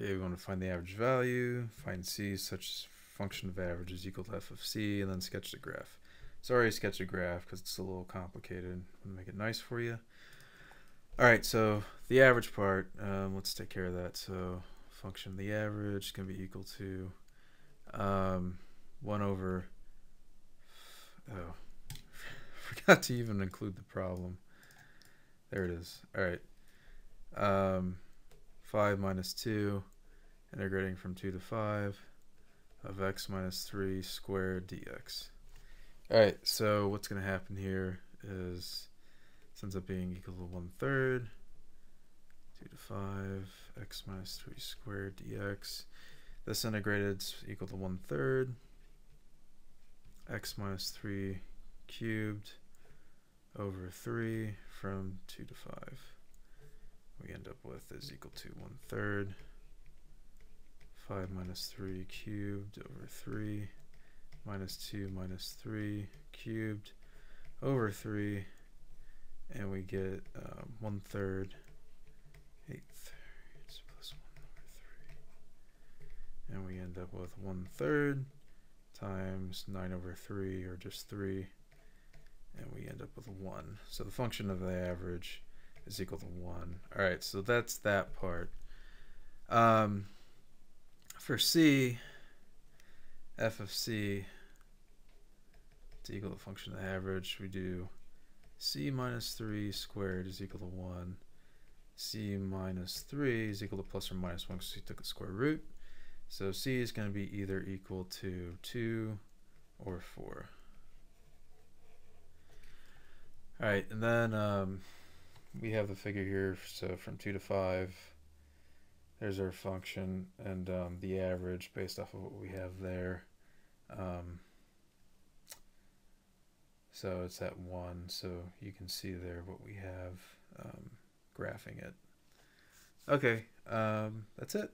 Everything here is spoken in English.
Okay, we want to find the average value, find c such function of average is equal to f of c, and then sketch the graph. Sorry, sketch a graph because it's a little complicated. I'm make it nice for you. All right, so the average part, um, let's take care of that. So function of the average is going to be equal to um, 1 over, oh, forgot to even include the problem. There it is. All right. Um, 5 minus 2, integrating from 2 to 5, of x minus 3 squared dx. Alright, so what's going to happen here is this ends up being equal to 1 third, 2 to 5, x minus 3 squared dx. This integrated is equal to 1 third, x minus 3 cubed over 3 from 2 to 5 we end up with is equal to 1 third. 5 minus 3 cubed over 3 minus 2 minus 3 cubed over 3 and we get um, 1 third. 8 thirds plus 1 over 3 and we end up with 1 third times 9 over 3 or just 3 and we end up with 1 so the function of the average is equal to 1. All right, so that's that part. Um, for C, f of C to equal the function of the average, we do c minus 3 squared is equal to 1. c minus 3 is equal to plus or minus 1 because we took the square root. So c is going to be either equal to 2 or 4. All right, and then um, we have the figure here, so from 2 to 5, there's our function, and um, the average based off of what we have there. Um, so it's at 1, so you can see there what we have um, graphing it. Okay, um, that's it.